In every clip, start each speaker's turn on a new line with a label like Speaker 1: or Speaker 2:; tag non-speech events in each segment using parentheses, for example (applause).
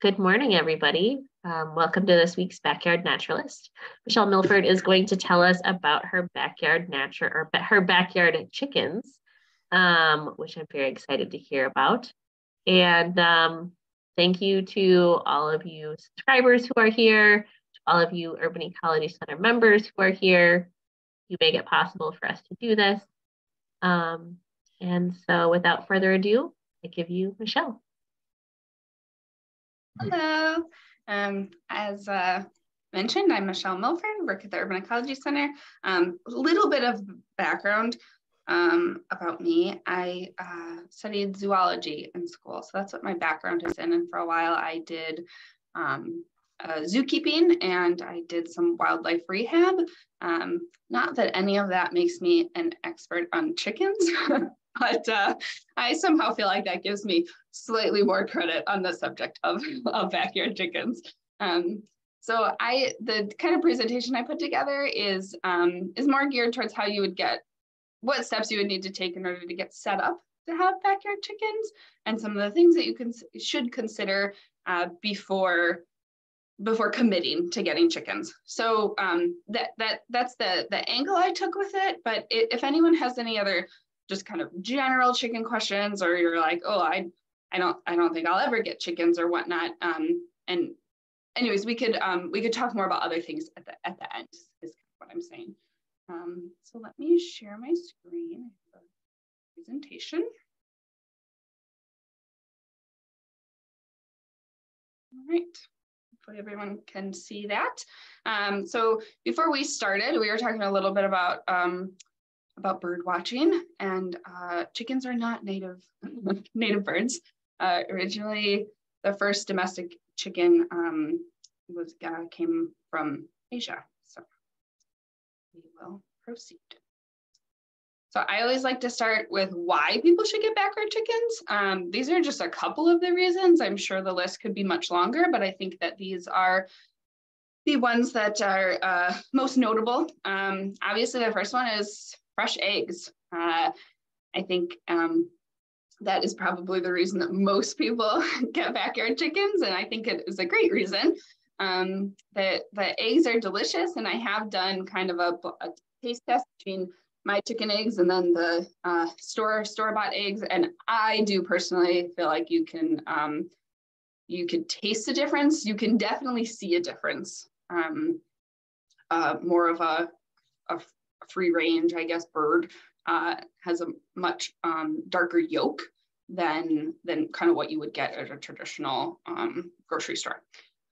Speaker 1: Good morning, everybody. Um, welcome to this week's Backyard Naturalist. Michelle Milford is going to tell us about her backyard natural or her backyard chickens, um, which I'm very excited to hear about. And um, thank you to all of you subscribers who are here, to all of you Urban Ecology Center members who are here. You make it possible for us to do this. Um, and so without further ado, I give you Michelle.
Speaker 2: Hello. Um, as uh, mentioned, I'm Michelle Milford, work at the Urban Ecology Center. A um, little bit of background um, about me. I uh, studied zoology in school, so that's what my background is in. And for a while, I did um, uh, zookeeping and I did some wildlife rehab. Um, not that any of that makes me an expert on chickens, (laughs) but uh, I somehow feel like that gives me slightly more credit on the subject of, (laughs) of backyard chickens. Um, so I, the kind of presentation I put together is, um, is more geared towards how you would get, what steps you would need to take in order to get set up to have backyard chickens and some of the things that you can, should consider uh, before before committing to getting chickens. So um, that that that's the the angle I took with it. But it, if anyone has any other just kind of general chicken questions, or you're like, oh, I I don't I don't think I'll ever get chickens or whatnot. Um, and anyways, we could um, we could talk more about other things at the at the end. Is what I'm saying. Um, so let me share my screen. Presentation. All right hopefully everyone can see that. Um, so before we started, we were talking a little bit about um, about bird watching and uh, chickens are not native (laughs) native birds. Uh, originally, the first domestic chicken um, was uh, came from Asia. So we will proceed. So I always like to start with why people should get backyard chickens. Um, these are just a couple of the reasons. I'm sure the list could be much longer, but I think that these are the ones that are uh, most notable. Um, obviously, the first one is fresh eggs. Uh, I think um, that is probably the reason that most people (laughs) get backyard chickens, and I think it is a great reason. Um, the, the eggs are delicious, and I have done kind of a, a taste test between my chicken eggs and then the uh, store store bought eggs. And I do personally feel like you can um, you can taste a difference. You can definitely see a difference. Um, uh, more of a, a free range, I guess, bird uh, has a much um, darker yolk than than kind of what you would get at a traditional um, grocery store.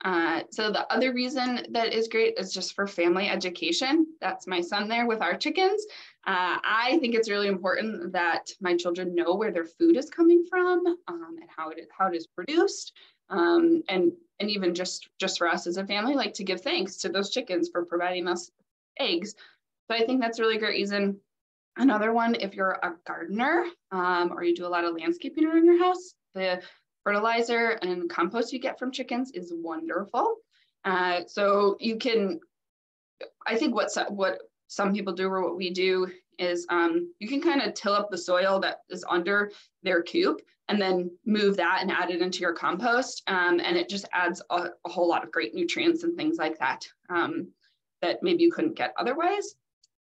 Speaker 2: Uh, so the other reason that is great is just for family education. That's my son there with our chickens. Uh, I think it's really important that my children know where their food is coming from um, and how it is, how it is produced. Um, and, and even just, just for us as a family, like to give thanks to those chickens for providing us eggs. So I think that's a really great reason. Another one, if you're a gardener um, or you do a lot of landscaping around your house, the fertilizer and compost you get from chickens is wonderful. Uh, so you can, I think what, what some people do or what we do is um, you can kind of till up the soil that is under their coop and then move that and add it into your compost. Um, and it just adds a, a, whole lot of great nutrients and things like that um, that maybe you couldn't get otherwise.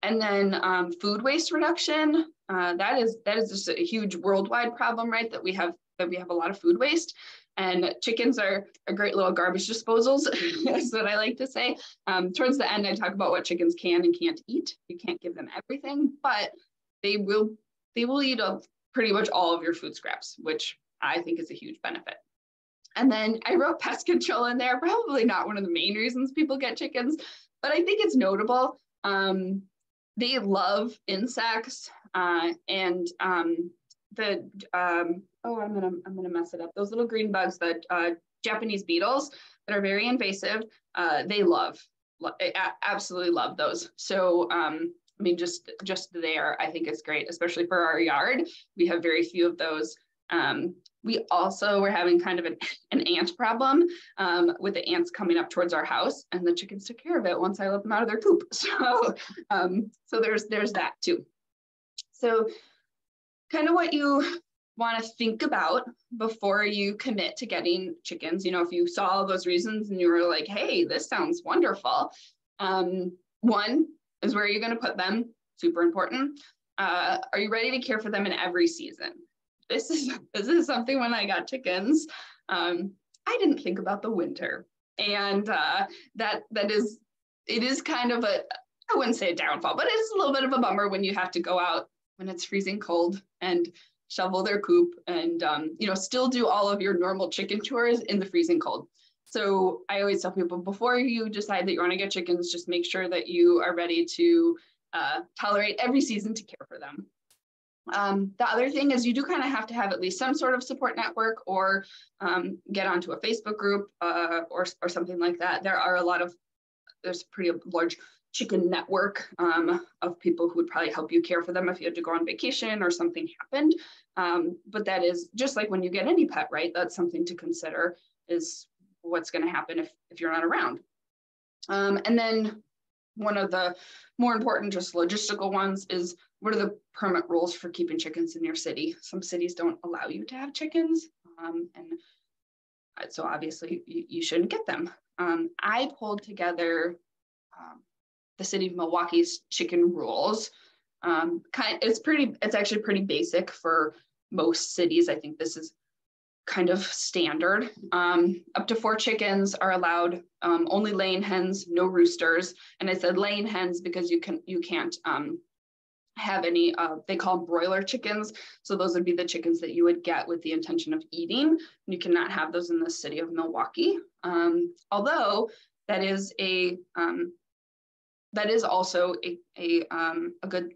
Speaker 2: And then um, food waste reduction, uh, that is that is just a huge worldwide problem, right? That we have that we have a lot of food waste. And chickens are a great little garbage disposals, (laughs) is what I like to say. Um, towards the end, I talk about what chickens can and can't eat. You can't give them everything, but they will they will eat up pretty much all of your food scraps, which I think is a huge benefit. And then I wrote pest control in there, probably not one of the main reasons people get chickens, but I think it's notable. Um, they love insects uh, and um, the um, oh I'm gonna I'm gonna mess it up. Those little green bugs, that uh, Japanese beetles that are very invasive, uh, they love absolutely love those. So um, I mean, just just there, I think is great, especially for our yard. We have very few of those. We also were having kind of an, (laughs) an ant problem um, with the ants coming up towards our house, and the chickens took care of it once I let them out of their coop. (laughs) So, um, so there's there's that too. So kind of what you want to think about before you commit to getting chickens. You know, if you saw all those reasons and you were like, hey, this sounds wonderful. Um, one is where are you're going to put them, super important. Uh, are you ready to care for them in every season? This is (laughs) this is something when I got chickens, um, I didn't think about the winter, and uh, that that is it is kind of a I wouldn't say a downfall, but it is a little bit of a bummer when you have to go out when it's freezing cold and shovel their coop and um, you know still do all of your normal chicken chores in the freezing cold. So i always tell people before you decide that you want to get chickens just make sure that you are ready to uh, tolerate every season to care for them um, the other thing is you do kind of have to have at least some sort of support network or um, get onto a facebook group uh, or, or something like that there are a lot of there's a pretty large chicken network um, of people who would probably help you care for them if you had to go on vacation or something happened. Um, but that is just like when you get any pet, right? That's something to consider is what's going to happen if, if you're not around. Um, and then one of the more important, just logistical ones is what are the permit rules for keeping chickens in your city? Some cities don't allow you to have chickens. Um, and so obviously you, you, shouldn't get them. Um, I pulled together um, the city of Milwaukee's chicken rules. Um, kind, it's pretty, it's actually pretty basic for most cities. I think this is kind of standard. Um, up to four chickens are allowed, um, only laying hens, no roosters. And I said laying hens because you can you can't um, have any, uh, they call broiler chickens. So those would be the chickens that you would get with the intention of eating. You cannot have those in the city of Milwaukee. Um, although that is a um, that is also a, a, um, a good,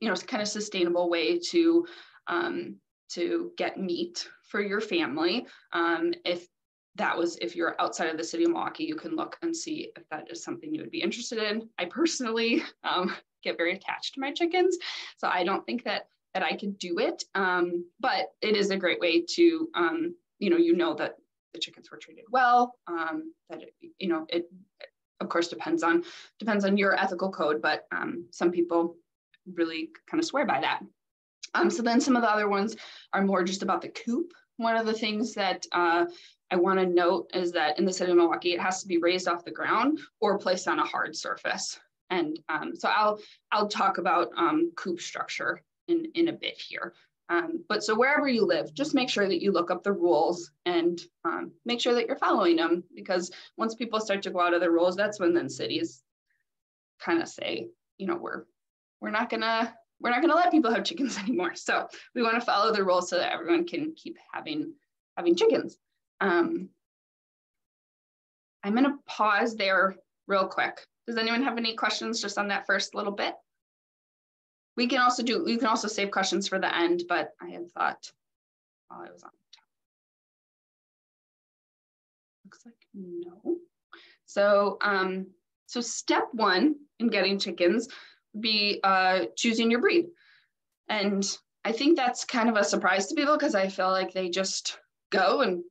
Speaker 2: you know, kind of sustainable way to, um, to get meat for your family. Um, if that was, if you're outside of the city of Milwaukee, you can look and see if that is something you would be interested in. I personally (laughs) um, get very attached to my chickens, so I don't think that that I could do it. Um, but it is a great way to, um, you know, you know that the chickens were treated well, um, that it, you know, it of course depends on depends on your ethical code, but um, some people really kind of swear by that. Um, so then some of the other ones are more just about the coop. One of the things that uh, I want to note is that in the city of Milwaukee, it has to be raised off the ground or placed on a hard surface. And um, so I'll I'll talk about um, coop structure in, in a bit here. Um, but so wherever you live, just make sure that you look up the rules and um, make sure that you're following them because once people start to go out of the rules, that's when then cities kind of say, you know, we're we're not gonna we're not gonna let people have chickens (laughs) anymore. So we want to follow the rules so that everyone can keep having having chickens. Um, I'm gonna pause there real quick. Does anyone have any questions just on that first little bit? We can also do, you can also save questions for the end, but I had thought while I was on top. Looks like no. So, um, so step one in getting chickens would be uh, choosing your breed. And I think that's kind of a surprise to people because I feel like they just go and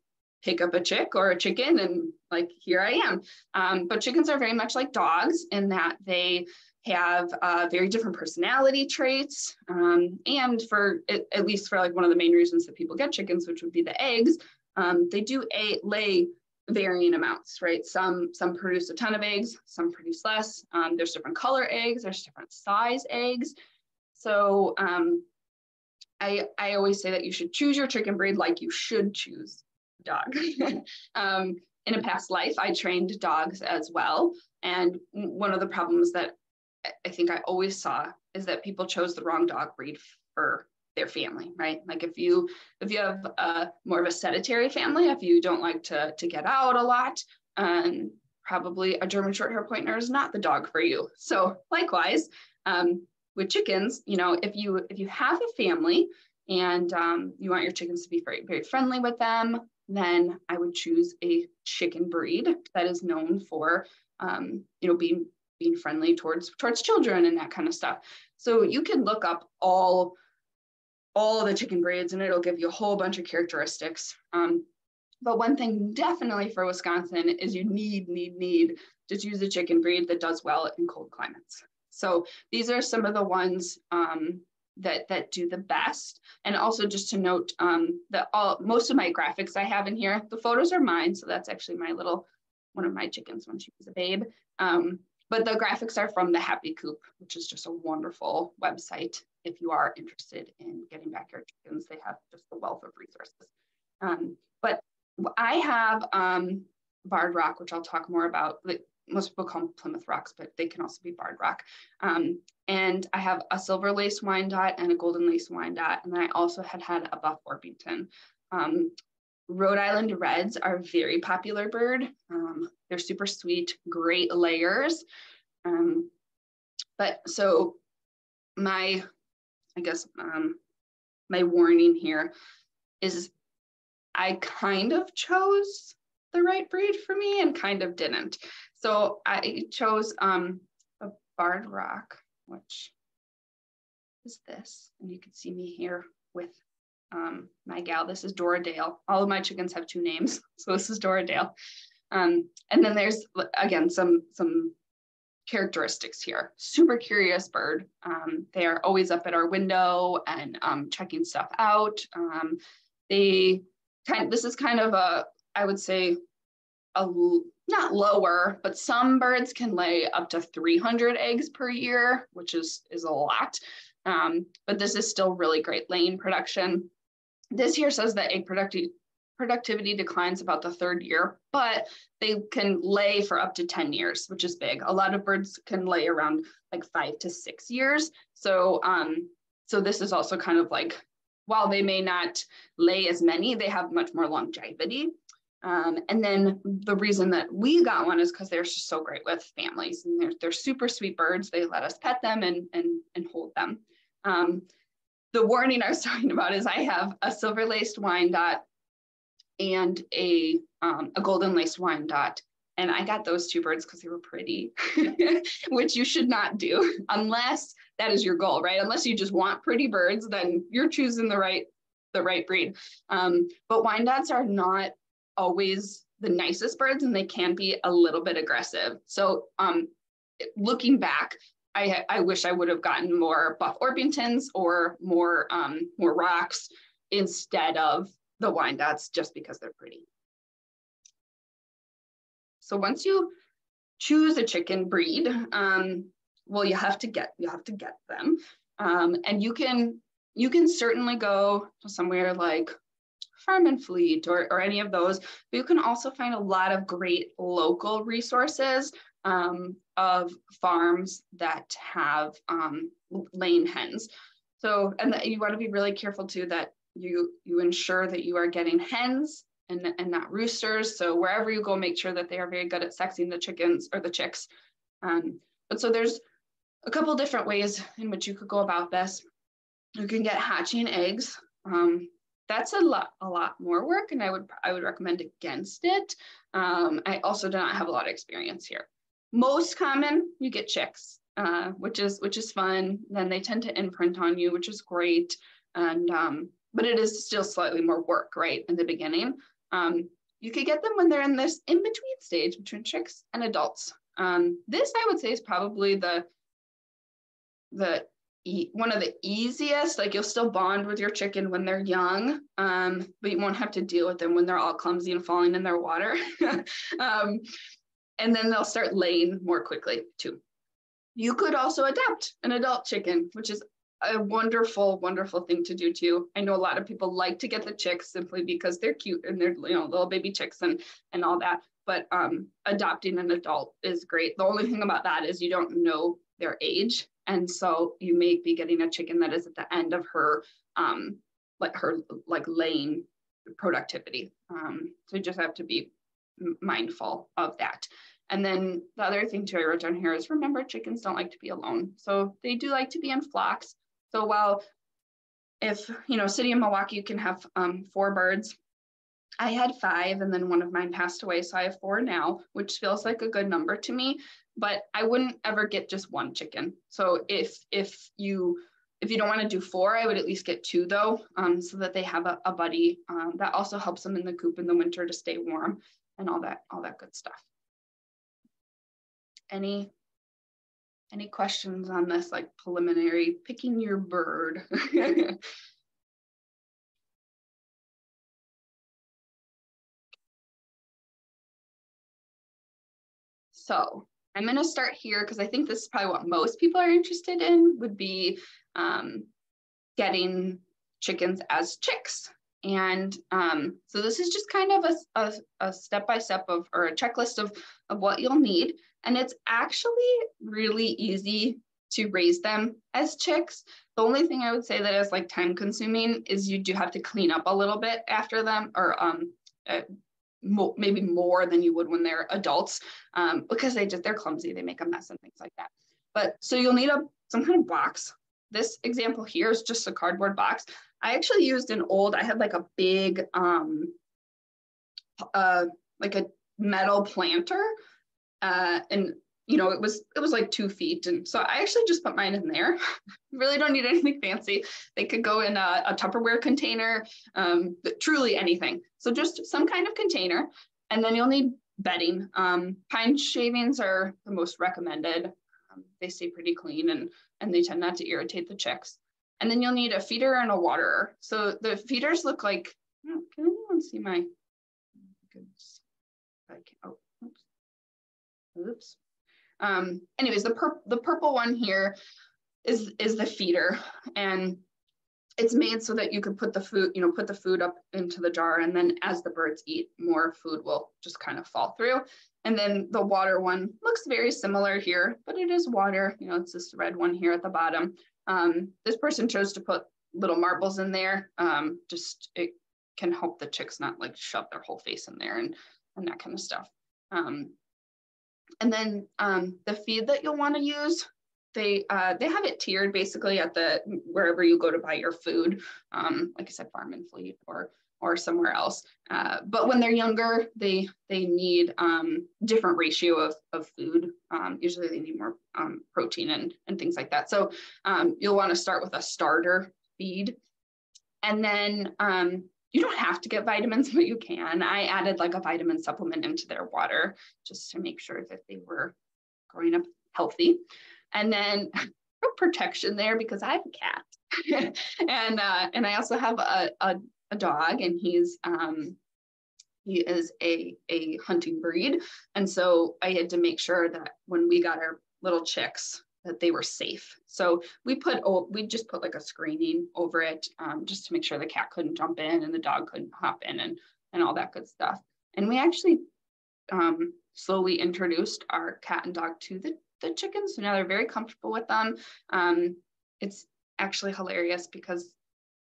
Speaker 2: pick up a chick or a chicken and like here I am. Um, but chickens are very much like dogs in that they have uh, very different personality traits. Um, and for at least for like one of the main reasons that people get chickens, which would be the eggs, um, they do a, lay varying amounts, right? Some some produce a ton of eggs, some produce less. Um, there's different color eggs, there's different size eggs. So um, I I always say that you should choose your chicken breed like you should choose a dog. (laughs) Um, in a past life, I trained dogs as well. And one of the problems that I think I always saw is that people chose the wrong dog breed for their family, right? Like if you if you have a more of a sedentary family, if you don't like to to get out a lot, um, probably a German Shorthair Pointer is not the dog for you. So likewise, um, with chickens, you know, if you if you have a family and um, you want your chickens to be very very friendly with them, then I would choose a chicken breed that is known for um, you know being being friendly towards towards children and that kind of stuff. So you can look up all all the chicken breeds and it'll give you a whole bunch of characteristics. Um, but one thing definitely for Wisconsin is you need, need, need to choose a chicken breed that does well in cold climates. So these are some of the ones um, that that do the best. And also just to note um, that all most of my graphics I have in here, the photos are mine. So that's actually my little one of my chickens when she was a babe. Um, but the graphics are from the Happy Coop, which is just a wonderful website. If you are interested in getting backyard chickens, they have just a wealth of resources. Um, but I have um, Barred Rock, which I'll talk more about. Like most people call them Plymouth Rocks, but they can also be Barred Rock. Um, and I have a silver lace Wyandotte and a golden lace Wyandotte. And then I also had had a buff Orpington. Um, Rhode Island Reds are a very popular bird. Um, they're super sweet, great layers. Um, but so my, I guess, um, my warning here is I kind of chose the right breed for me and kind of didn't. So I chose um, a barred rock, which is this. And you can see me here with um, my gal. This is Dora Dale. All of my chickens have two names. (laughs) So this is Dora Dale. Um, and then there's, again, some, some characteristics here. Super curious bird. Um, they are always up at our window and um, checking stuff out. Um, they kind this is kind of a, I would say, a not lower, but some birds can lay up to 300 eggs per year, which is, is a lot. Um, but this is still really great laying production. This here says that egg producti productivity declines about the third year, but they can lay for up to 10 years, which is big. A lot of birds can lay around like five to six years. So, um, so this is also kind of like, while they may not lay as many, they have much more longevity. Um, and then the reason that we got one is because they're just so great with families and they're, they're super sweet birds. They let us pet them and, and, and hold them. Um, the warning I was (laughs) talking about is I have a silver laced Wyandotte and a, um, a golden laced Wyandotte. And I got those two birds because they were pretty, (laughs) which you should not do unless that is your goal, right? Unless you just want pretty birds, then you're choosing the right the right breed. Um, but Wyandottes are not always the nicest birds and they can be a little bit aggressive. So um, looking back, I, I wish I would have gotten more buff Orpingtons or more, um, more rocks instead of the Wyandottes just because they're pretty. So once you choose a chicken breed, um, well, you have to get you have to get them, um, and you can you can certainly go to somewhere like Farm and Fleet or, or any of those. But you can also find a lot of great local resources um, of farms that have um, laying hens. So, and that you want to be really careful too that you you ensure that you are getting hens and, and not roosters. So wherever you go, make sure that they are very good at sexing the chickens or the chicks. Um, but so there's a couple different ways in which you could go about this. You can get hatching eggs. Um, that's a lot a lot more work and i would i would recommend against it. Um, i also do not have a lot of experience here. Most common you get chicks uh, which is which is fun. Then they tend to imprint on you which is great. And um, but it is still slightly more work right in the beginning. Um, you could get them when they're in this in between stage between chicks and adults. Um, this i would say is probably the the e- one of the easiest. Like you'll still bond with your chicken when they're young, um, but you won't have to deal with them when they're all clumsy and falling in their water. (laughs) um, and then they'll start laying more quickly too. You could also adopt an adult chicken, which is a wonderful, wonderful thing to do too. I know a lot of people like to get the chicks simply because they're cute and they're you know little baby chicks and and all that. But um, adopting an adult is great. The only thing about that is you don't know their age. And so you may be getting a chicken that is at the end of her, um, like her like laying productivity. Um, so you just have to be mindful of that. And then the other thing too I wrote down here is remember chickens don't like to be alone. So they do like to be in flocks. So while if, you know, city of Milwaukee, you can have um, four birds. I had five and then one of mine passed away. So I have four now, which feels like a good number to me but I wouldn't ever get just one chicken. So if if you if you don't want to do four, I would at least get two though, um, so that they have a, a buddy. Um, that also helps them in the coop in the winter to stay warm and all that all that good stuff. Any any questions on this like preliminary picking your bird? (laughs) so I'm going to start here because I think this is probably what most people are interested in would be um, getting chickens as chicks. And um, so this is just kind of a, a, a step-by-step of, or a checklist of, of what you'll need. And it's actually really easy to raise them as chicks. The only thing I would say that is like time consuming is you do have to clean up a little bit after them or um, uh, mo maybe more than you would when they're adults um, because they just, they're clumsy, they make a mess and things like that. But so you'll need a some kind of box. This example here is just a cardboard box. I actually used an old, I had like a big, um, uh, like a metal planter uh, and you know, it was it was like two feet, and so I actually just put mine in there. (laughs) really don't need anything fancy. They could go in a, a Tupperware container, um, truly anything. So just some kind of container, and then you'll need bedding. Um, pine shavings are the most recommended. Um, they stay pretty clean and and they tend not to irritate the chicks. And then you'll need a feeder and a waterer. So the feeders look like. Oh, can anyone see my? Can, oh, oops. Um, anyways, the, pur the purple one here is, is the feeder and it's made so that you can put the food, you know, put the food up into the jar and then as the birds eat, more food will just kind of fall through. And then the water one looks very similar here, but it is water, you know, it's this red one here at the bottom. Um, this person chose to put little marbles in there. Um, just, it can help the chicks not like shove their whole face in there and, and that kind of stuff. Um, and then um, the feed that you'll want to use, they uh, they have it tiered basically at the wherever you go to buy your food. Um, like I said, Farm and Fleet or or somewhere else. Uh, but when they're younger, they they need um, different ratio of, of food. Um, usually they need more um, protein and, and things like that. So um, you'll want to start with a starter feed. And then um, you don't have to get vitamins, (laughs) but you can. I added like a vitamin supplement into their water just to make sure that they were growing up healthy. And then (laughs) protection there because I have a cat. (laughs) and uh, and I also have a, a, a dog and he's um, he is a, a hunting breed. And so I had to make sure that when we got our little chicks, that they were safe. So we put, oh, we just put like a screening over it um, just to make sure the cat couldn't jump in and the dog couldn't hop in and, and all that good stuff. And we actually um, slowly introduced our cat and dog to the, the chickens. So now they're very comfortable with them. Um, it's actually hilarious because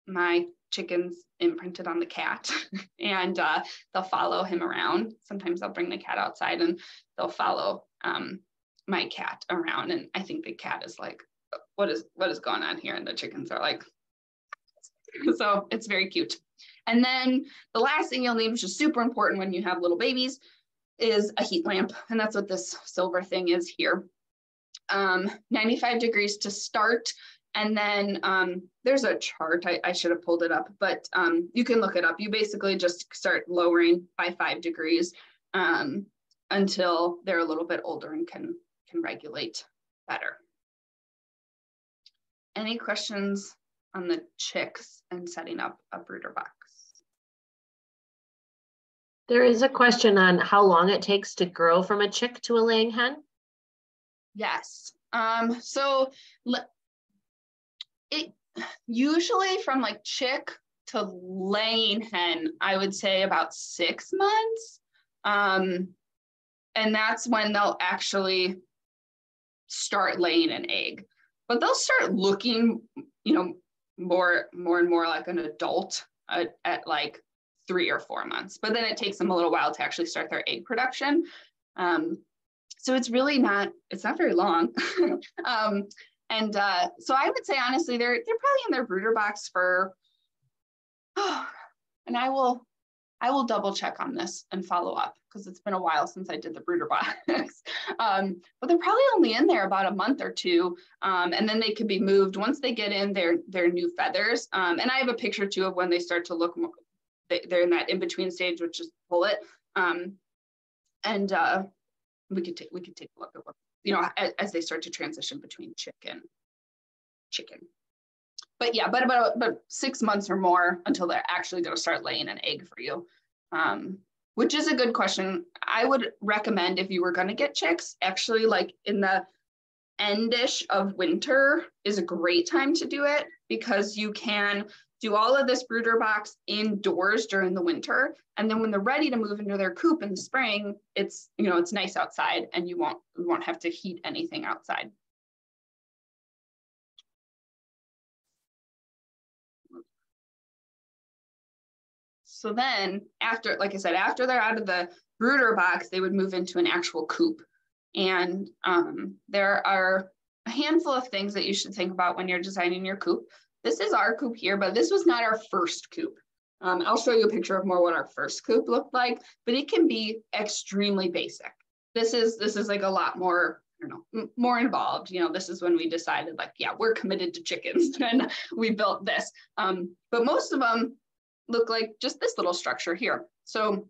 Speaker 2: my chickens imprinted on the cat (laughs) and uh, they'll follow him around. Sometimes I'll bring the cat outside and they'll follow um, my cat around and I think the cat is like, what is what is going on here? And the chickens are like, (laughs) so it's very cute. And then the last thing you'll need, which is super important when you have little babies, is a heat lamp. And that's what this silver thing is here. Um, 95 degrees to start. And then um, there's a chart, I, I, should have pulled it up, but um, you can look it up. You basically just start lowering by five degrees um, until they're a little bit older and can can regulate better. Any questions on the chicks and setting up a brooder box?
Speaker 1: There is a question on how long it takes to grow from a chick to a laying hen.
Speaker 2: Yes. Um, so it usually from like chick to laying hen, I would say about six months. Um, and that's when they'll actually start laying an egg, but they'll start looking, you know, more more and more like an adult at, at like three or four months. But then it takes them a little while to actually start their egg production. Um, so it's really not it's not very long. (laughs) um, and uh, so I would say honestly, they're they're probably in their brooder box for. Oh, (sighs) and I will I will double check on this and follow up because it's been a while since I did the brooder box. (laughs) um, but they're probably only in there about a month or two, um, and then they could be moved once they get in their their new feathers. Um, and I have a picture too of when they start to look more. They're in that in between stage, which is pullet. Um, and uh, we could take we could take a look at what you know, as, as, they start to transition between chicken, chicken. But yeah, but about, about six months or more until they're actually going to start laying an egg for you. Um, which is a good question. I would recommend if you were going to get chicks, actually, like in the endish of winter is a great time to do it because you can do all of this brooder box indoors during the winter and then when they're ready to move into their coop in the spring it's you know it's nice outside and you won't you won't have to heat anything outside so then after like i said after they're out of the brooder box they would move into an actual coop and um, there are a handful of things that you should think about when you're designing your coop this is our coop here, but this was not our first coop. Um, I'll show you a picture of more what our first coop looked like, but it can be extremely basic. This is this is like a lot more, I don't know, more involved. You know, this is when we decided like, yeah, we're committed to chickens (laughs) and we built this. Um, but most of them look like just this little structure here. So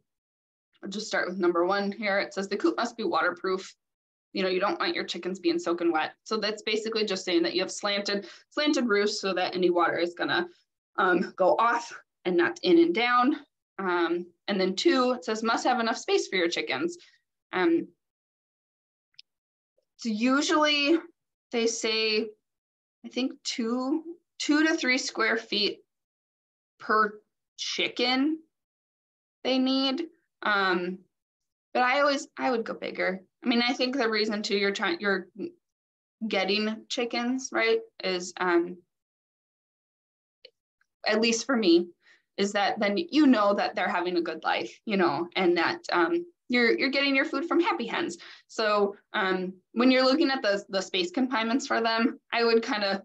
Speaker 2: I'll just start with number one here. It says the coop must be waterproof you know, you don't want your chickens being soaking wet. So that's basically just saying that you have slanted, slanted roofs so that any water is gonna um, go off and not in and down. Um, and then two, it says must have enough space for your chickens. Um, so usually they say, I think two, two to three square feet per chicken they need. Um, but I always, I would go bigger. I mean, I think the reason too you're trying you're getting chickens, right, is um at least for me, is that then you know that they're having a good life, you know, and that um you're you're getting your food from happy hens. So um when you're looking at the the space confinements for them, I would kind of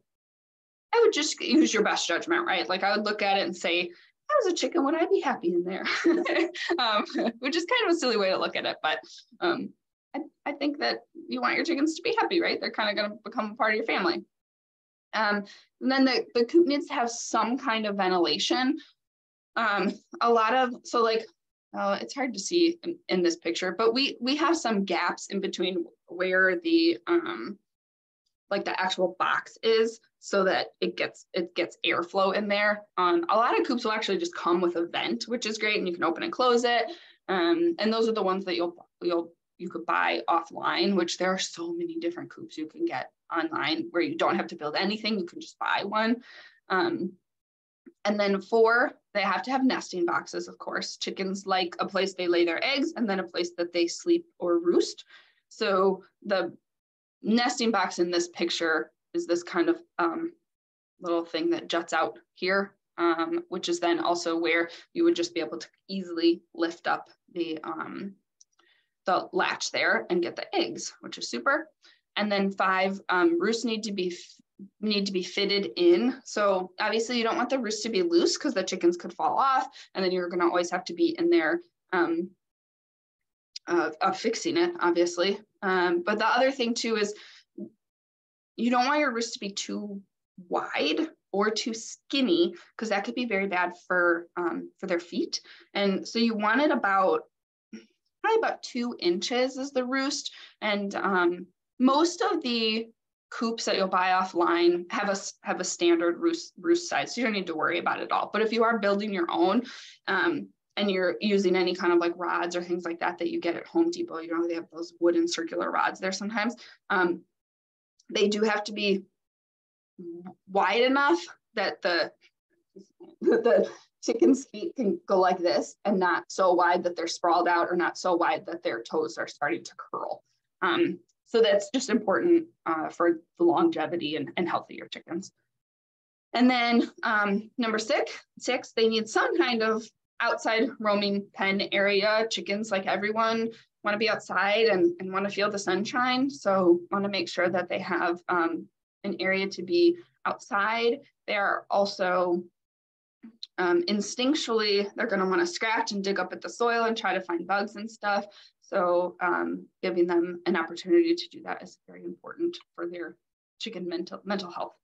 Speaker 2: I would just use your best judgment, right? Like I would look at it and say, I was a chicken, would I be happy in there? (laughs) um, which is kind of a silly way to look at it, but um, I, I think that you want your chickens to be happy, right? They're kind of going to become a part of your family. Um, and then the, the coop needs to have some kind of ventilation. Um, a lot of, so like, uh, it's hard to see in, in, this picture, but we we have some gaps in between where the um, like the actual box is so that it gets it gets airflow in there. Um, a lot of coops will actually just come with a vent, which is great, and you can open and close it. Um, and those are the ones that you'll you'll you could buy offline, which there are so many different coops you can get online where you don't have to build anything, you can just buy one. Um, and then four, they have to have nesting boxes, of course. Chickens like a place they lay their eggs and then a place that they sleep or roost. So the nesting box in this picture is this kind of um, little thing that juts out here, um, which is then also where you would just be able to easily lift up the um, the latch there and get the eggs, which is super. And then five, um, roosts need to be need to be fitted in. So obviously you don't want the roost to be loose because the chickens could fall off and then you're gonna always have to be in there uh, uh, fixing it, obviously. Um, but the other thing too is you don't want your roost to be too wide or too skinny because that could be very bad for um, for their feet. And so you want it about probably about two inches is the roost. And um, most of the coops that you'll buy offline have a have a standard roost roost size, so you don't need to worry about it at all. But if you are building your own, um, and you're using any kind of like rods or things like that that you get at Home Depot, you know they have those wooden circular rods there sometimes. Um, they do have to be wide enough that the (laughs) the chicken's feet can go like this and not so wide that they're sprawled out or not so wide that their toes are starting to curl. Um, so that's just important uh, for the longevity and, and healthier chickens. And then um, number six, six, they need some kind of outside roaming pen area. Chickens, like everyone, want to be outside and, and want to feel the sunshine. So want to make sure that they have um, an area to be outside. They are also um, instinctually, they're going to want to scratch and dig up at the soil and try to find bugs and stuff. So um, giving them an opportunity to do that is very important for their chicken mental, mental health.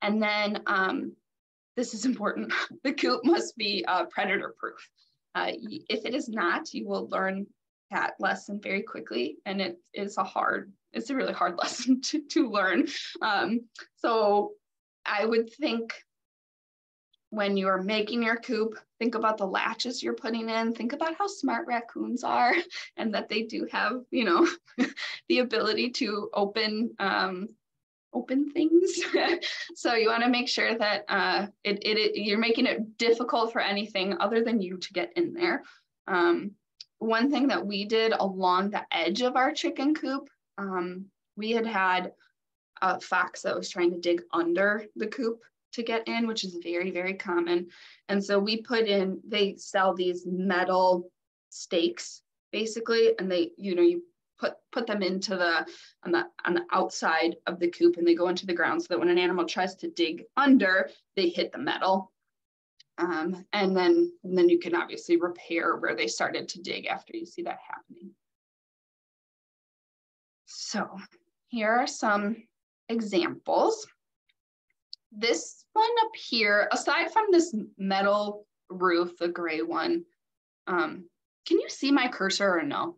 Speaker 2: And then um, this is important, (laughs) the coop must be uh, predator proof. Uh, if it is not, you will learn that lesson very quickly. And it is a hard, it's a really hard (laughs) lesson to, to learn. Um, so I would think when you're making your coop, think about the latches you're putting in, think about how smart raccoons are (laughs) and that they do have, you know, the ability to open um, open things. So you want to make sure that uh, it, it, it, you're making it difficult for anything other than you to get in there. Um, one thing that we did along the edge of our chicken coop, um, we had had a fox that was trying to dig under the coop to get in, which is very, very common. And so we put in, they sell these metal stakes basically, and they, you know, you put put them into the on the on the outside of the coop and they go into the ground so that when an animal tries to dig under, they hit the metal. Um, and then and then you can obviously repair where they started to dig after you see that happening. So here are some examples this one up here, aside from this metal roof, the gray one, um, can you see my cursor or no?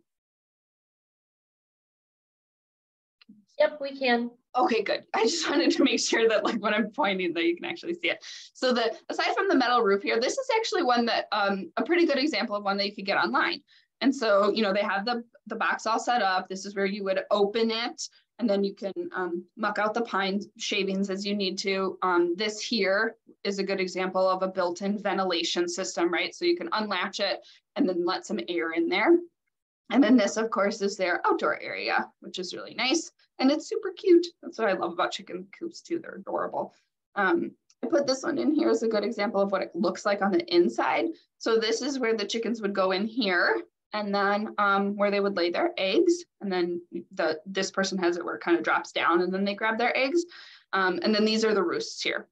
Speaker 1: Yep, we can.
Speaker 2: Okay, good. I just (laughs) wanted to make sure that like when I'm pointing that you can actually see it. So the aside from the metal roof here, this is actually one that um, a pretty good example of one that you could get online. And so, you know, they have the, the box all set up. This is where you would open it and then you can um, muck out the pine shavings as you need to. Um, this here is a good example of a built-in ventilation system, right? So you can unlatch it and then let some air in there. And then this, of course, is their outdoor area, which is really nice. And it's super cute. That's what I love about chicken coops too. They're adorable. Um, I put this one in here as a good example of what it looks like on the inside. So this is where the chickens would go in here and then um, where they would lay their eggs. And then the this person has it where it kind of drops down and then they grab their eggs. Um, and then these are the roosts here.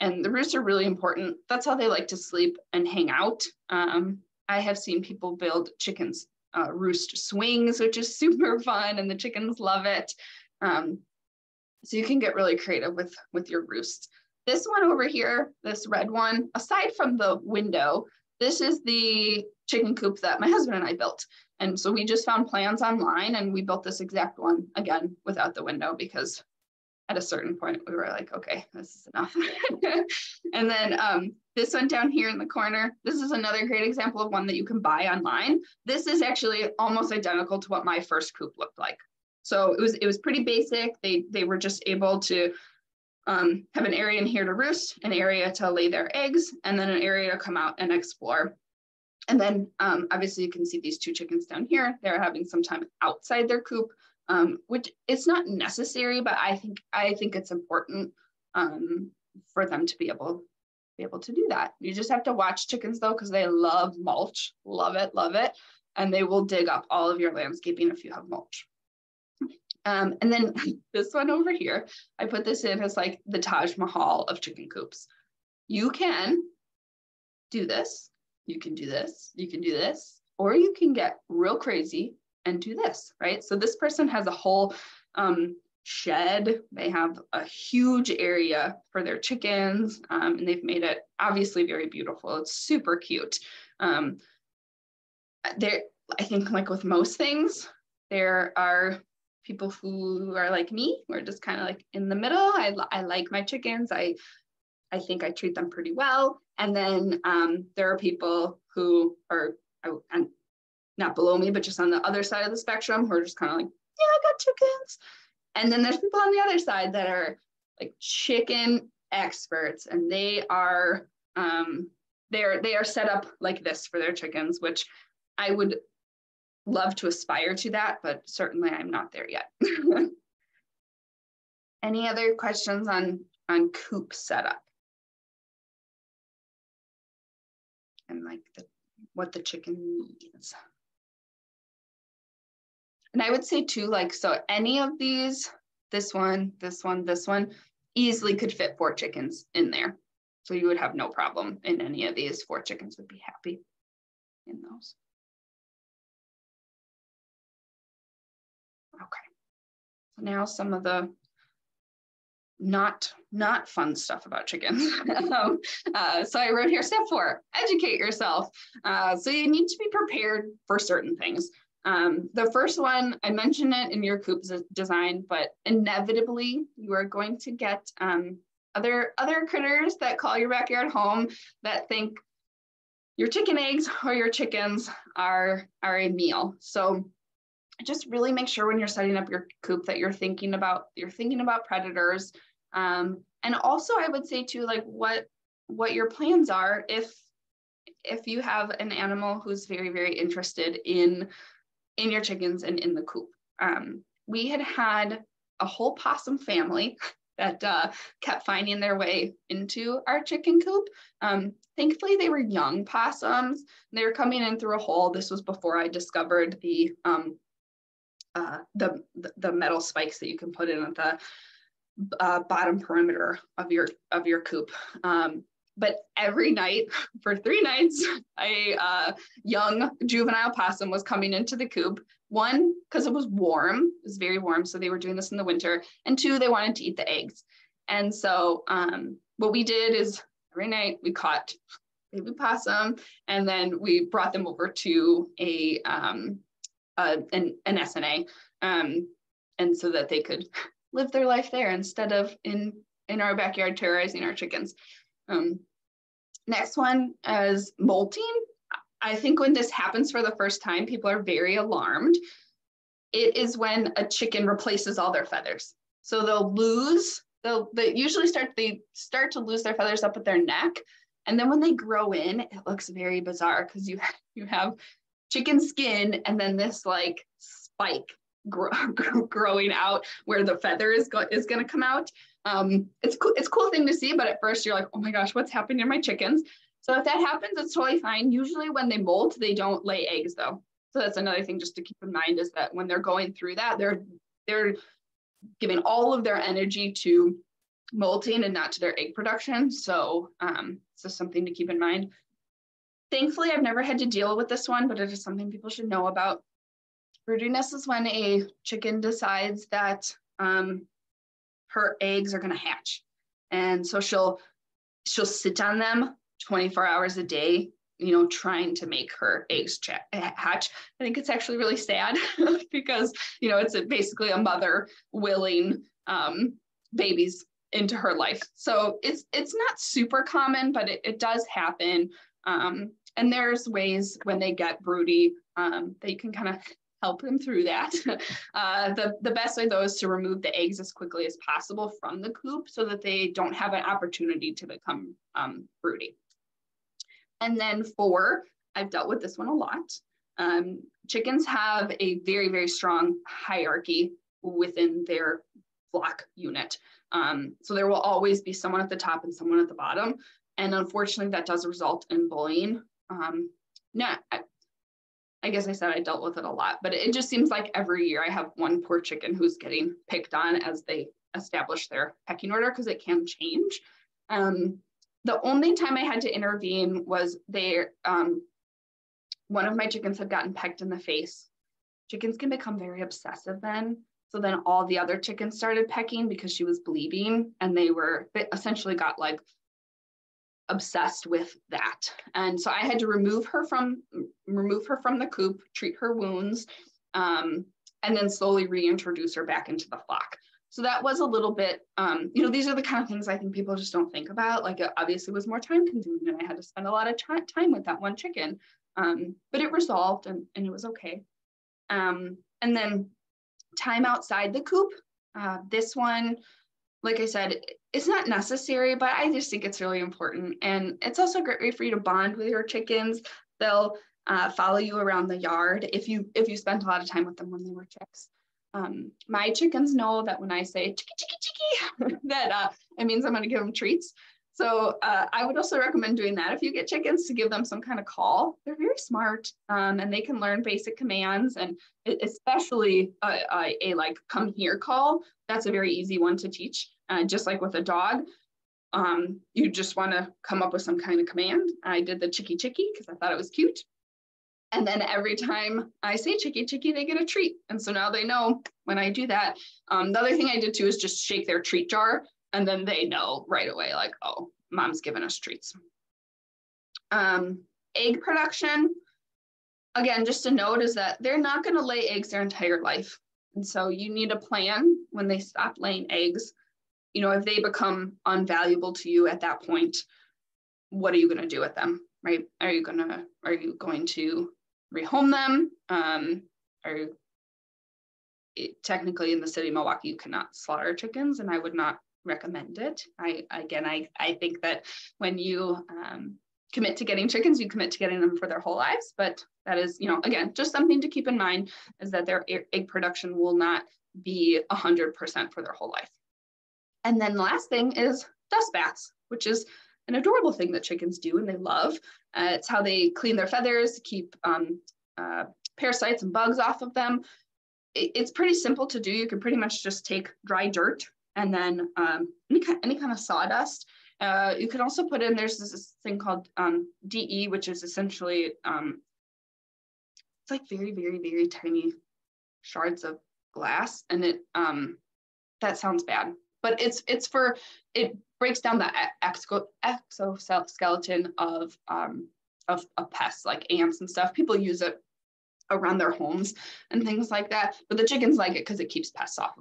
Speaker 2: And the roosts are really important. That's how they like to sleep and hang out. Um, I have seen people build chickens uh, roost swings, which is (laughs) super fun, and the chickens love it. Um, so you can get really creative with, with your roosts. This one over here, this red one, aside from the window, this is the chicken coop that my husband and I built. And so we just found plans online and we built this exact one again without the window because at a certain point we were like, okay, this is enough. (laughs) and then um, this one down here in the corner, this is another great example of one that you can buy online. This is actually almost identical to what my first coop looked like. So it was it was pretty basic. They they were just able to um, have an area in here to roost, an area to lay their eggs, and then an area to come out and explore. And then um, obviously you can see these two chickens down here. They're having some time outside their coop, um, which it's not necessary, but I think I think it's important um, for them to be able be able to do that. You just have to watch chickens though, because they love mulch, love it, love it, and they will dig up all of your landscaping if you have mulch. Um, and then (laughs) this one over here, I put this in as like the Taj Mahal of chicken coops. You can do this, you can do this, you can do this, or you can get real crazy and do this, right? So this person has a whole um, shed. They have a huge area for their chickens, um, and they've made it obviously very beautiful. It's super cute. Um, there, I think, like with most things, there are people who are like me, we're just kind of like in the middle. I, I like my chickens. I I think I treat them pretty well. And then um, there are people who are not below me, but just on the other side of the spectrum who are just kind of like, yeah, I got chickens. And then there's people on the other side that are like chicken experts, and they are um, they're they are set up like this for their chickens, which I would love to aspire to that, but certainly I'm not there yet. (laughs) Any other questions on, on coop setup? And like the, what the chicken needs. And I would say too, like, so any of these, this one, this one, this one, easily could fit four chickens in there. So you would have no problem in any of these. Four chickens would be happy in those. Now some of the not not fun stuff about chickens. (laughs) um, uh, so I wrote here step four, educate yourself. Uh, so you need to be prepared for certain things. Um, the first one, I mentioned it in your coop design, but inevitably you are going to get um, other, other critters that call your backyard home that think your chicken eggs or your chickens are, are a meal. So just really make sure when you're setting up your coop that you're thinking about, you're thinking about predators. Um, and also I would say too, like what, what your plans are if if you have an animal who's very very interested in in your chickens and in the coop um, we had had a whole possum family (laughs) that uh, kept finding their way into our chicken coop. Um, thankfully, they were young possums. They were coming in through a hole. This was before I discovered the um, uh, the the metal spikes that you can put in at the uh, bottom perimeter of your of your coop. Um, but every night (laughs) for three nights, (laughs) a uh, young juvenile possum was coming into the coop. One, because it was warm, it was very warm, so they were doing this in the winter. And two, they wanted to eat the eggs. And so um, what we did is every night we caught baby possum, and then we brought them over to a um, uh, an, an SNA, um, and so that they could (laughs) live their life there instead of in in our backyard terrorizing our chickens. Um, next one is molting. I think when this happens for the first time, people are very alarmed. It is when a chicken replaces all their feathers. So they'll lose, they'll they usually start, they start to lose their feathers up at their neck. And then when they grow in, it looks very bizarre because you, (laughs) you have chicken skin and then this like spike grow, (laughs) growing out where the feather is, go, is going to come out. Um, it's cool. It's cool thing to see, but at first you're like, oh my gosh, what's happening to my chickens? So if that happens, it's totally fine. Usually when they molt, they don't lay eggs though. So that's another thing just to keep in mind is that when they're going through that, they're they're giving all of their energy to molting and not to their egg production. So um, it's just something to keep in mind. Thankfully, I've never had to deal with this one, but it is something people should know about. Broodiness is when a chicken decides that um, her eggs are going to hatch, and so she'll she'll sit on them 24 hours a day you know trying to make her eggs ch- hatch. I think it's actually really sad (laughs) because you know it's a, basically a mother willing um, babies into her life. So it's it's not super common but it, it does happen um, and there's ways when they get broody um, that you can kind of help them through that. (laughs) Uh, the, the best way though is to remove the eggs as quickly as possible from the coop so that they don't have an opportunity to become um, broody. And then four, I've dealt with this one a lot. Um, chickens have a very, very strong hierarchy within their flock unit. Um, so there will always be someone at the top and someone at the bottom. And unfortunately, that does result in bullying. Um, no, I, I guess I said I dealt with it a lot, but it just seems like every year I have one poor chicken who's getting picked on as they establish their pecking order because it can change. Um, the only time I had to intervene was they, um, one of my chickens had gotten pecked in the face. Chickens can become very obsessive then. So then all the other chickens started pecking because she was bleeding and they were they essentially got like obsessed with that. And so I had to remove her from remove her from the coop, treat her wounds, um, and then slowly reintroduce her back into the flock. So that was a little bit, um, you know, these are the kind of things I think people just don't think about. Like it obviously was more time consuming and I had to spend a lot of time with that one chicken. Um, but it resolved and, and it was okay. Um, and then time outside the coop. Uh, this one, like I said, it's not necessary, but I just think it's really important. And it's also a great way for you to bond with your chickens. They'll uh, follow you around the yard if you if you spent a lot of time with them when they were chicks. Um, my chickens know that when I say chicky chicky chicky, (laughs) that uh, it means I'm going to give them treats. So uh, I would also recommend doing that if you get chickens to give them some kind of call. They're very smart um, and they can learn basic commands and especially a, a, a, like come here call. That's a very easy one to teach. Uh, just like with a dog, um, you just want to come up with some kind of command. I did the chicky chicky because I thought it was cute. And then every time I say chicky chicky, they get a treat. And so now they know when I do that. Um, the other thing I did too is just shake their treat jar and then they know right away, like, oh, mom's giving us treats. Um, egg production. again, just a note is that they're not going to lay eggs their entire life. And so you need a plan when they stop laying eggs. You know, if they become unvaluable to you at that point, what are you going to do with them? Right? Are you going to are you going to rehome them? Um, are it, technically in the city of Milwaukee, you cannot slaughter chickens, and I would not recommend it. I again, I I think that when you um, commit to getting chickens, you commit to getting them for their whole lives. But that is, you know, again, just something to keep in mind is that their egg production will not be 100% for their whole life. And then the last thing is dust baths, which is an adorable thing that chickens do and they love. Uh, it's how they clean their feathers, keep um, uh, parasites and bugs off of them. It, it's pretty simple to do. You can pretty much just take dry dirt and then um, any, kind, any kind of sawdust. Uh, you can also put in, there's this, this thing called um, DE, which is essentially, um, it's like very, very, very tiny shards of glass. And it, um, that sounds bad, but it's, it's for, it breaks down the exo, exoskeleton of, um, of, of pests like ants and stuff. People use it around their homes and things like that. But the chickens like it because it keeps pests off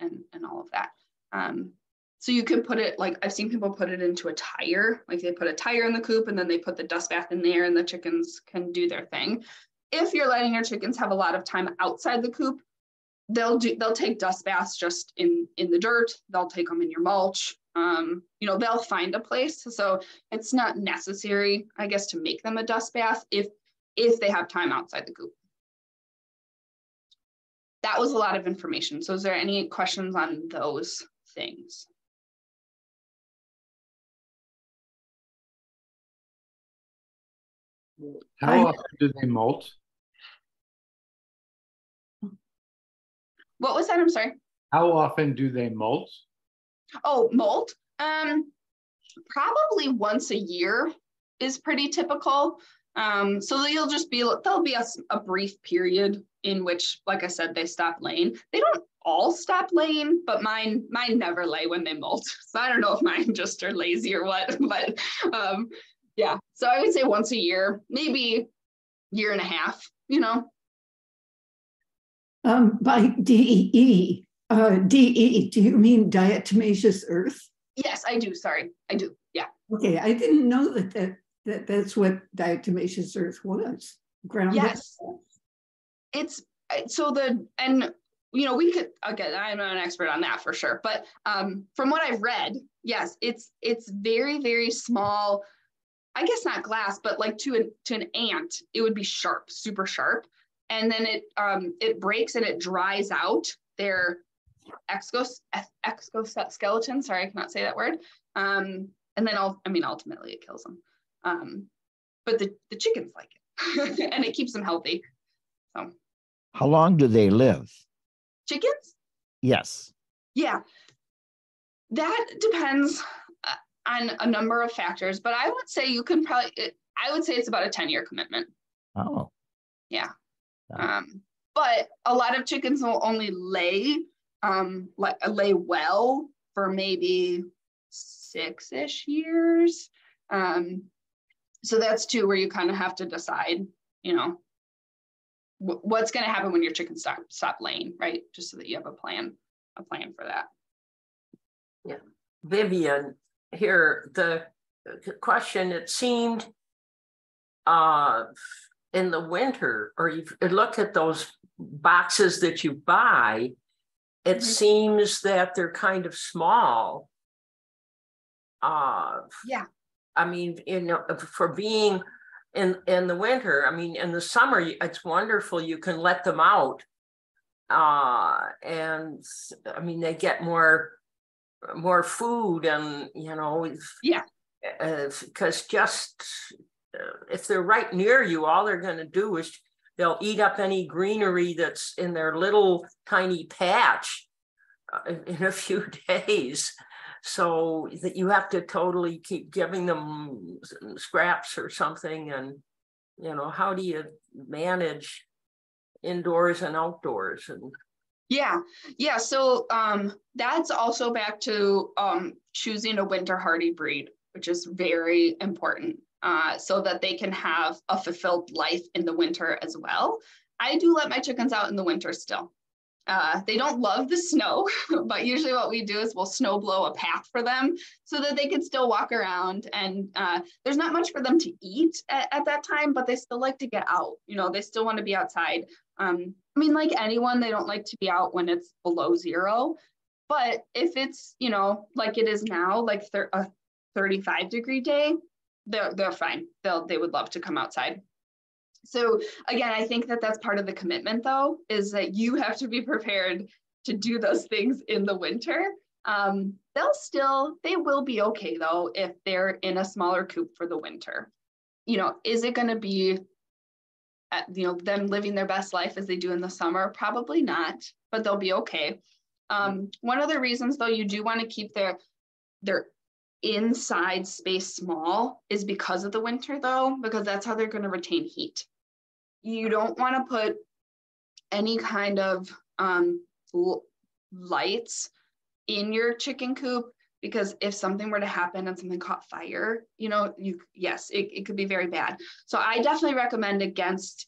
Speaker 2: and, and all of that. Um, so you could put it like I've seen people put it into a tire, like they put a tire in the coop and then they put the dust bath in there and the chickens can do their thing. If you're letting your chickens have a lot of time outside the coop, they'll do they'll take dust baths just in in the dirt. They'll take them in your mulch. Um, you know, they'll find a place. So it's not necessary, I guess, to make them a dust bath if if they have time outside the coop that was a lot of information. So is there any questions on those things?
Speaker 3: How often do they molt?
Speaker 2: What was that? I'm sorry.
Speaker 3: How often do they molt?
Speaker 2: Oh, molt. Um, probably once a year is pretty typical. Um, so you'll just be there'll be a, a brief period in which, like I said, they stop laying. They don't all stop laying, but mine mine never lay when they molt. (laughs) So I don't know if mine just are lazy or what, (laughs) but um, yeah. So I would say once a year, maybe year and a half. You know.
Speaker 4: Um, by DEE, uh, DE, do you mean diatomaceous earth?
Speaker 2: Yes, I do. Sorry, I do. Yeah.
Speaker 4: Okay, I didn't know that that, that that's what diatomaceous earth was.
Speaker 2: Ground. Yes. Earth it's so the and you know we could again i'm not an expert on that for sure but um, from what i've read yes it's it's very very small i guess not glass but like to an to an ant it would be sharp super sharp and then it um it breaks and it dries out their exos exoskeleton sorry i cannot say that word um and then i mean ultimately it kills them um but the the chickens like it (laughs) and it keeps them healthy so
Speaker 5: how long do they live?
Speaker 2: Chickens?
Speaker 5: Yes.
Speaker 2: Yeah. That depends uh, on a number of factors, but I would say you can probably, I would say it's about a 10 year commitment.
Speaker 5: Oh.
Speaker 2: Yeah. Um, but a lot of chickens will only lay, um, like lay well for maybe six ish years. Um, so that's two where you kind of have to decide, you know, what's going to happen when your chickens stop stop laying, right? Just so that you have a plan, a plan for that.
Speaker 6: Yeah, Vivian, here the question. It seemed, uh, in the winter, or you look at those boxes that you buy, it mm-hmm. seems that they're kind of small. Uh,
Speaker 2: yeah.
Speaker 6: I mean, you know, for being in in the winter. I mean, in the summer, it's wonderful. You can let them out, uh, and I mean, they get more more food, and you know,
Speaker 2: yeah,
Speaker 6: because uh, just if they're right near you, all they're going to do is they'll eat up any greenery that's in their little tiny patch uh, in a (laughs) few days. So that you have to totally keep giving them scraps or something and you know how do you manage indoors and outdoors and
Speaker 2: yeah yeah so um that's also back to um choosing a winter hardy breed which is very important uh, so that they can have a fulfilled life in the winter as well. I do let my chickens out in the winter still. Uh, they don't love the snow, (laughs) but usually what we do is we'll snow blow a path for them so that they can still walk around. And uh, there's not much for them to eat at, at, that time, but they still like to get out. You know, they still want to be outside. Um, I mean, like anyone, they don't like to be out when it's below zero. But if it's, you know, like it is now, like thir- a 35 degree day, they're, they're fine. They'll, they would love to come outside. So again, I think that that's part of the commitment though, is that you have to be prepared to do those things in the winter. Um, they'll still, they will be okay though, if they're in a smaller coop for the winter. You know, is it gonna be, at, you know, them living their best life as they do in the summer? Probably not, but they'll be okay. Um, one of the reasons though, you do wanna keep their, their inside space small is because of the winter though, because that's how they're gonna retain heat you don't want to put any kind of um, lights in your chicken coop because if something were to happen and something caught fire, you know, you yes, it, it could be very bad. So I definitely recommend against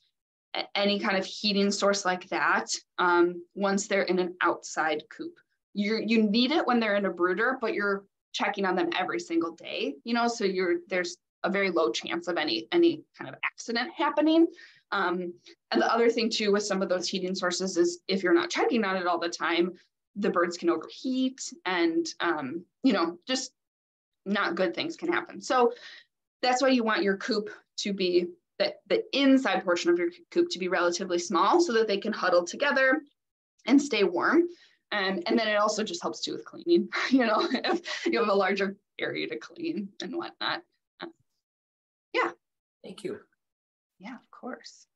Speaker 2: any kind of heating source like that um, once they're in an outside coop. You you need it when they're in a brooder, but you're checking on them every single day, you know, so you're there's a very low chance of any any kind of accident happening. Um, and the other thing too with some of those heating sources is if you're not checking on it all the time, the birds can overheat and, um, you know, just not good things can happen. So that's why you want your coop to be the, the inside portion of your coop to be relatively small so that they can huddle together and stay warm. And, and then it also just helps too with cleaning, (laughs) you know, if you have a larger area to clean and whatnot. Uh, yeah.
Speaker 6: Thank you.
Speaker 2: Yeah, of course.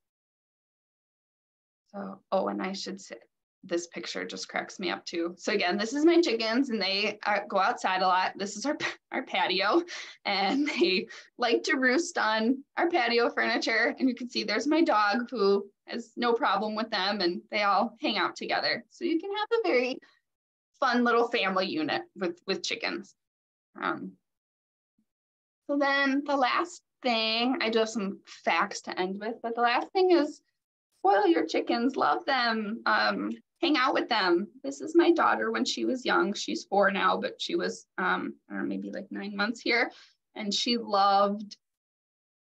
Speaker 2: So, oh, and I should say this picture just cracks me up too. So again, this is my chickens and they uh, go outside a lot. This is our, our patio and they like to roost on our patio furniture. And you can see there's my dog who has no problem with them and they all hang out together. So you can have a very fun little family unit with, with chickens. Um, so then the last thing, I do have some facts to end with, but the last thing is spoil your chickens, love them, um, hang out with them. This is my daughter when she was young. She's four now, but she was, um, I don't know, maybe like nine months here. And she loved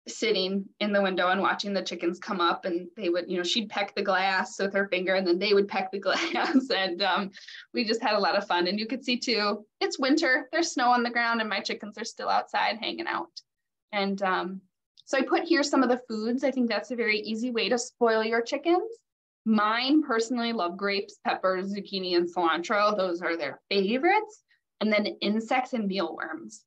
Speaker 2: sitting in the window and watching the chickens come up and they would you know she'd peck the glass with her finger and then they would peck the (laughs) glass and um, we just had a lot of fun and you could see too it's winter there's snow on the ground and my chickens are still outside hanging out and um, so I put here some of the foods. I think that's a very easy way to spoil your chickens. Mine personally love grapes, peppers, zucchini, and cilantro. Those are their favorites. And then insects and mealworms.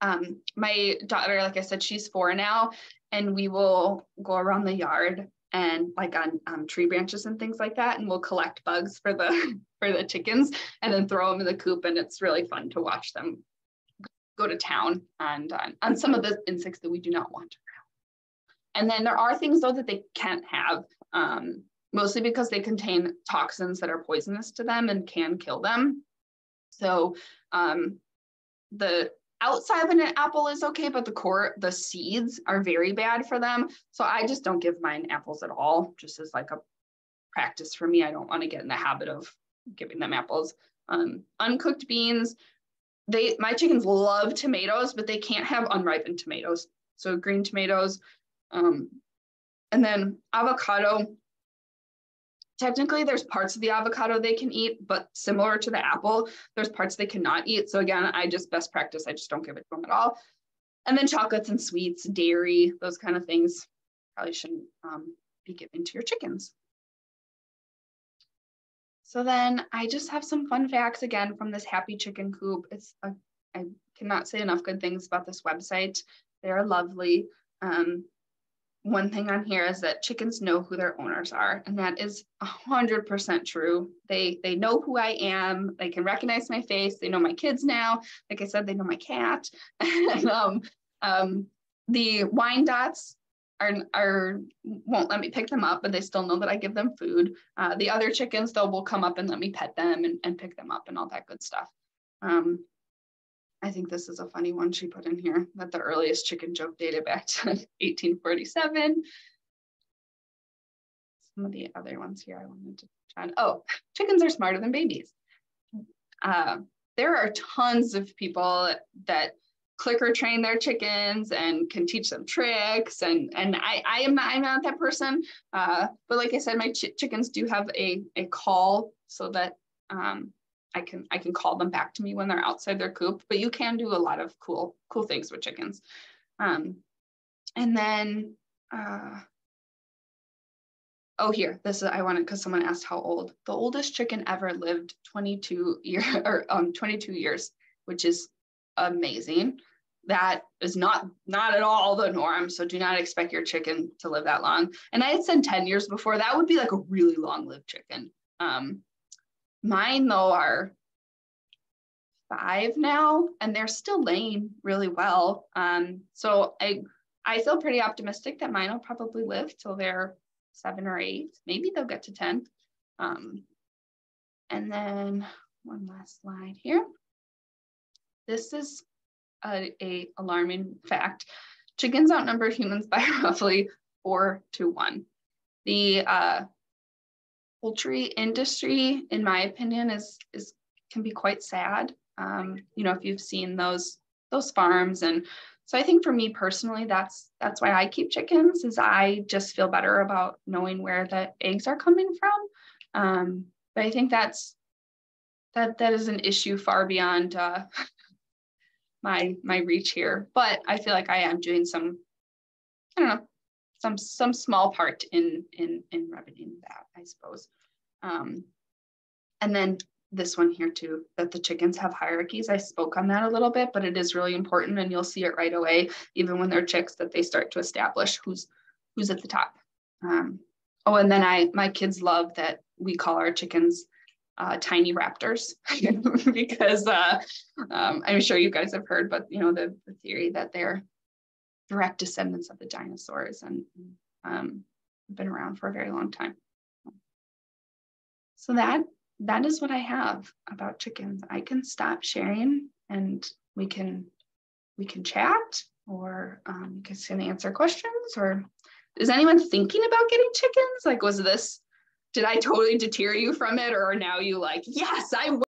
Speaker 2: Um, my daughter, like I said, she's four now, and we will go around the yard and like on um, tree branches and things like that, and we'll collect bugs for the (laughs) for the chickens and then throw them in the coop. And it's really fun to watch them go to town and uh, on some of the insects that we do not want around. And then there are things though that they can't have, um, mostly because they contain toxins that are poisonous to them and can kill them. So um, the outside of an apple is okay, but the core, the seeds are very bad for them. So I just don't give mine apples at all, just as like a practice for me. I don't want to get in the habit of giving them apples. Um, uncooked beans, they my chickens love tomatoes, but they can't have unripened tomatoes. So green tomatoes, um, and then avocado. Technically, there's parts of the avocado they can eat, but similar to the apple, there's parts they cannot eat. So again, I just best practice. I just don't give it to them at all. And then chocolates and sweets, dairy, those kind of things probably shouldn't um, be given to your chickens. So then I just have some fun facts again from this Happy Chicken Coop. It's a, I cannot say enough good things about this website. They're lovely. Um, one thing on here is that chickens know who their owners are, and that is hundred percent true. They they know who I am. They can recognize my face. They know my kids now. Like I said, they know my cat. (laughs) um, um, the Wyandottes are, are won't let me pick them up, but they still know that I give them food. Uh, the other chickens though will come up and let me pet them and, and pick them up and all that good stuff. Um, I think this is a funny one she put in here that the earliest chicken joke dated back to (laughs) 1847. Some of the other ones here I wanted to try. Oh, chickens are smarter than babies. Uh, there are tons of people that clicker train their chickens and can teach them tricks and and I, I am not I'm not that person uh, but like I said my ch- chickens do have a a call so that um, I can I can call them back to me when they're outside their coop but you can do a lot of cool cool things with chickens. Um, and then uh, oh here this is I wanted because someone asked how old. The oldest chicken ever lived 22 year (laughs) or um 22 years which is amazing. That is not not at all the norm so do not expect your chicken to live that long. And i had said 10 years before that would be like a really long lived chicken. Um, mine though are five now and they're still laying really well um, so i i feel pretty optimistic that mine will probably live till they're seven or eight maybe they'll get to 10 um, and then one last slide here this is a, a alarming fact. Chickens outnumber humans (laughs) by roughly four to one. The uh, poultry industry, in my opinion, is is can be quite sad. Um, you know, if you've seen those those farms, and so I think for me personally, that's that's why I keep chickens. Is I just feel better about knowing where the eggs are coming from. Um, but I think that's that that is an issue far beyond uh, (laughs) my my reach here but i feel like i am doing some i don't know some some small part in in in remedying that i suppose. Um and then this one here too that the chickens have hierarchies. I spoke on that a little bit but it is really important and you'll see it right away even when they're chicks that they start to establish who's who's at the top. Um, oh and then i my kids love that we call our chickens uh, tiny raptors (laughs) because uh, um, I'm sure you guys have heard, but you know the, the, theory that they're direct descendants of the dinosaurs and um, been around for a very long time. So that that is what I have about chickens. I can stop sharing and we can we can chat or um, you can answer questions or is anyone thinking about getting chickens? Like was this did I totally deter you from it? Or now you like, yes, I